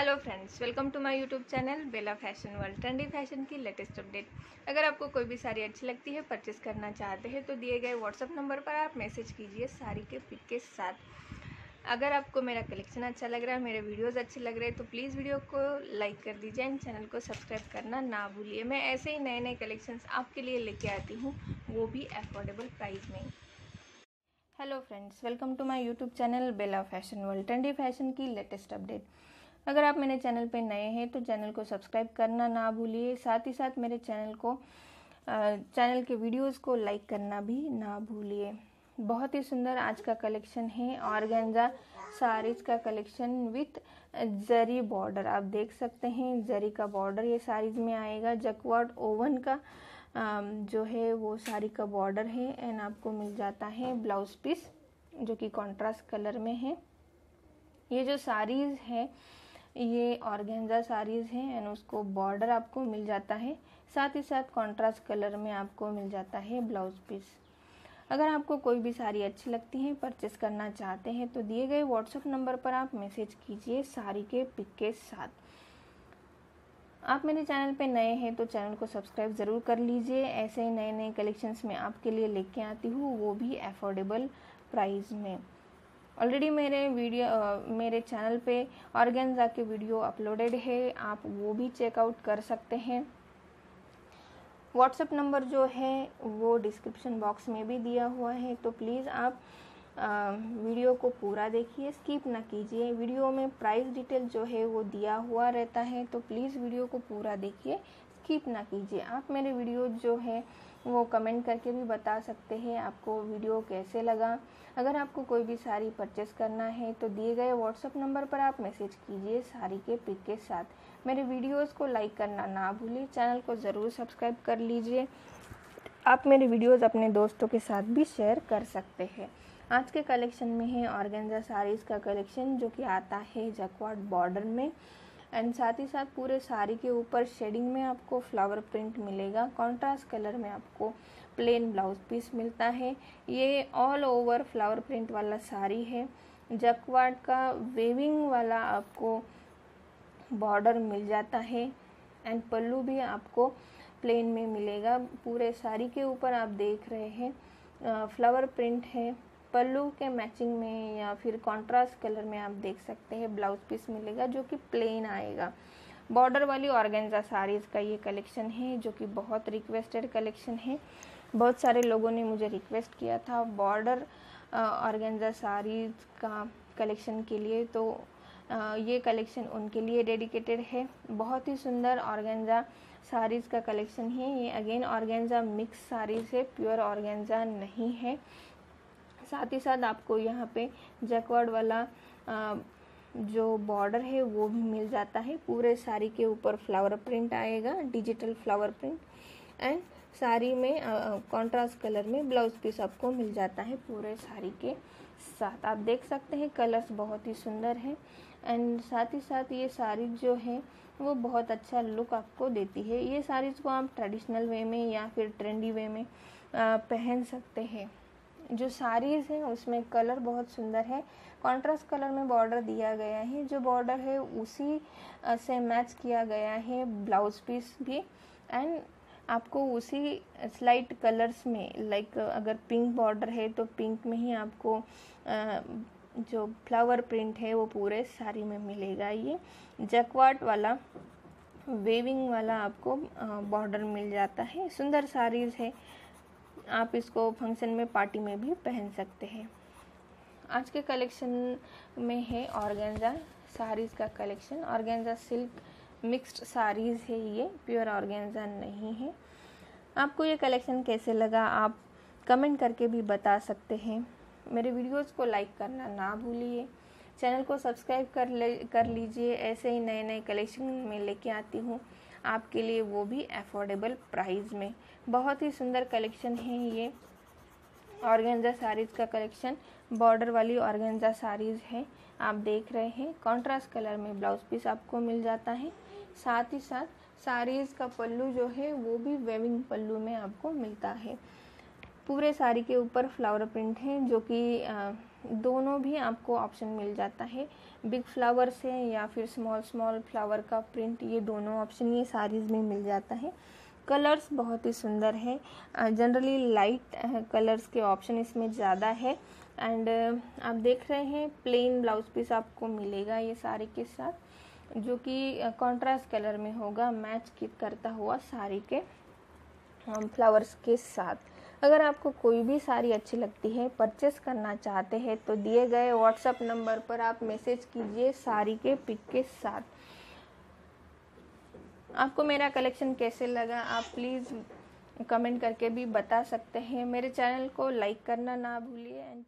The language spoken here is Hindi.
Hello friends welcome to my YouTube channel Bela fashion world trendy fashion की लेटेस्ट अपडेट अगर आपको कोई भी साड़ी अच्छी लगती है परचेस करना चाहते हैं तो दिए गए व्हाट्सअप नंबर पर आप मैसेज कीजिए साड़ी के पिक के साथ। अगर आपको मेरा कलेक्शन अच्छा लग रहा है, मेरे वीडियोस अच्छे लग रहे हैं तो प्लीज़ वीडियो को लाइक कर दीजिए एंड चैनल को सब्सक्राइब करना ना भूलिए। मैं ऐसे ही नए नए कलेक्शंस आपके लिए लेके आती हूँ, वो भी अफोर्डेबल प्राइस में। Hello friends welcome to my YouTube channel Bela fashion world trendy fashion की लेटेस्ट अपडेट अगर आप मेरे चैनल पर नए हैं तो चैनल को सब्सक्राइब करना ना भूलिए। साथ ही साथ मेरे चैनल को चैनल के वीडियोस को लाइक करना भी ना भूलिए। बहुत ही सुंदर आज का कलेक्शन है। ऑर्गेंजा साड़ीज़ का कलेक्शन विथ जरी बॉर्डर। आप देख सकते हैं, जरी का बॉर्डर ये साड़ीज़ में आएगा। जकवाड ओवन का जो है वो साड़ी का बॉर्डर है। एंड आपको मिल जाता है ब्लाउज पीस, जो कि कॉन्ट्रास्ट कलर में है। ये जो साड़ीज़ है ये ऑर्गेन्जा साड़ीज़ हैं एंड उसको बॉर्डर आपको मिल जाता है। साथ ही साथ कॉन्ट्रास्ट कलर में आपको मिल जाता है ब्लाउज पीस अगर आपको कोई भी साड़ी अच्छी लगती है परचेस करना चाहते हैं तो दिए गए व्हाट्सएप नंबर पर आप मैसेज कीजिए साड़ी के पिक के साथ। आप मेरे चैनल पे नए हैं तो चैनल को सब्सक्राइब ज़रूर कर लीजिए। ऐसे ही नए नए कलेक्शंस में आपके लिए लेके आती हूँ, वो भी अफोर्डेबल प्राइस में। ऑलरेडी मेरे वीडियो मेरे चैनल पे ऑर्गेन्जा के वीडियो अपलोडेड है। आप वो भी चेकआउट कर सकते हैं। व्हाट्सएप नंबर जो है वो डिस्क्रिप्शन बॉक्स में भी दिया हुआ है। तो प्लीज़ आप आ, वीडियो को पूरा देखिए स्किप ना कीजिए। वीडियो में प्राइस डिटेल जो है वो दिया हुआ रहता है। तो प्लीज़ वीडियो को पूरा देखिए स्किप ना कीजिए। आप मेरे वीडियो जो है वो कमेंट करके भी बता सकते हैं आपको वीडियो कैसे लगा। अगर आपको कोई भी साड़ी परचेस करना है तो दिए गए व्हाट्सअप नंबर पर आप मैसेज कीजिए साड़ी के पिक के साथ। मेरे वीडियोस को लाइक करना ना भूलें चैनल को ज़रूर सब्सक्राइब कर लीजिए। आप मेरे वीडियोस अपने दोस्तों के साथ भी शेयर कर सकते हैं। आज के कलेक्शन में है ऑर्गेन्जा साड़ीज़ का कलेक्शन जो कि आता है जकवाड बॉर्डर में। एंड साथ ही साथ पूरे साड़ी के ऊपर शेडिंग में आपको फ्लावर प्रिंट मिलेगा। कॉन्ट्रास्ट कलर में आपको प्लेन ब्लाउज पीस मिलता है। ये ऑल ओवर फ्लावर प्रिंट वाला साड़ी है। जकवाड का वेविंग वाला आपको बॉर्डर मिल जाता है। एंड पल्लू भी आपको प्लेन में मिलेगा। पूरे साड़ी के ऊपर आप देख रहे हैं। फ्लावर प्रिंट है। पल्लू के मैचिंग में या फिर कॉन्ट्रास्ट कलर में आप देख सकते हैं ब्लाउज पीस मिलेगा जो कि प्लेन आएगा। बॉर्डर वाली ऑर्गेन्जा साड़ीज़ का ये कलेक्शन है जो कि बहुत रिक्वेस्टेड कलेक्शन है। बहुत सारे लोगों ने मुझे रिक्वेस्ट किया था बॉर्डर ऑर्गेन्जा साड़ीज़ का कलेक्शन के लिए। तो आ, ये कलेक्शन उनके लिए डेडिकेटेड है। बहुत ही सुंदर ऑर्गेन्जा साड़ीज़ का कलेक्शन है। ये अगेन ऑर्गेन्जा मिक्स साड़ीज़ है प्योर ऑर्गेन्जा नहीं है। साथ ही साथ आपको यहाँ पे जैकवर्ड वाला जो बॉर्डर है, वो भी मिल जाता है। पूरे साड़ी के ऊपर फ्लावर प्रिंट आएगा, digital flower print. And sari में कॉन्ट्रास्ट कलर में ब्लाउज पीस आपको मिल जाता है पूरे साड़ी के साथ। आप देख सकते हैं कलर्स बहुत ही सुंदर है। एंड साथ ही साथ ये साड़ी जो है, वो बहुत अच्छा लुक आपको देती है। ये साड़ीज़ को आप ट्रेडिशनल वे में या फिर ट्रेंडी वे में पहन सकते हैं। जो साड़ीज़ हैं, उसमें कलर बहुत सुंदर है। कॉन्ट्रास्ट कलर में बॉर्डर दिया गया है। जो बॉर्डर है, उसी से मैच किया गया है ब्लाउज पीस भी। एंड आपको उसी स्लाइट कलर्स में, लाइक, अगर पिंक बॉर्डर है तो पिंक में ही आपको जो फ्लावर प्रिंट है, वो पूरे साड़ी में मिलेगा ये। जकवाट वाला, वेविंग वाला आपको बॉर्डर मिल जाता है। सुंदर साड़ीज़ है। आप इसको फ़ंक्शन में पार्टी में भी पहन सकते हैं। आज के कलेक्शन में है ऑर्गेंजा साड़ीज़ का collection organza silk mixed saris है ये प्योर ऑर्गेंजा नहीं है। आपको ये कलेक्शन कैसे लगा आप कमेंट करके भी बता सकते हैं। मेरे वीडियोस को लाइक करना ना भूलिए। चैनल को सब्सक्राइब कर ले, कर लीजिए। ऐसे ही नए नए कलेक्शन में लेके आती हूँ। आपके लिए वो भी अफोर्डेबल प्राइस में। बहुत ही सुंदर कलेक्शन है ये। ऑर्गेंजा साड़ीज़ का कलेक्शन बॉर्डर वाली ऑर्गेंजा साड़ीज़ है। आप देख रहे हैं कॉन्ट्रास्ट कलर में ब्लाउज पीस आपको मिल जाता है। साथ ही साथ साड़ीज़ का पल्लू जो है, वो भी वेविंग पल्लू में आपको मिलता है। पूरे साड़ी के ऊपर फ्लावर प्रिंट है, जो कि दोनों भी आपको ऑप्शन मिल जाता है। बिग फ्लावर से या फिर स्मॉल स्मॉल फ्लावर का प्रिंट ये दोनों ऑप्शन ये साड़ीज़ में मिल जाता है। कलर्स बहुत ही सुंदर है। जनरली लाइट कलर्स के ऑप्शन इसमें ज़्यादा है। एंड आप देख रहे हैं प्लेन ब्लाउज पीस आपको मिलेगा ये साड़ी के साथ, जो कि कॉन्ट्रास्ट कलर में होगा मैच करता हुआ साड़ी के फ्लावर्स के साथ। अगर आपको कोई भी साड़ी अच्छी लगती है परचेस करना चाहते हैं तो दिए गए व्हाट्सएप नंबर पर आप मैसेज कीजिए साड़ी के पिक के साथ। आपको मेरा कलेक्शन कैसे लगा, आप प्लीज़ कमेंट करके भी बता सकते हैं। मेरे चैनल को लाइक करना ना भूलिए एंड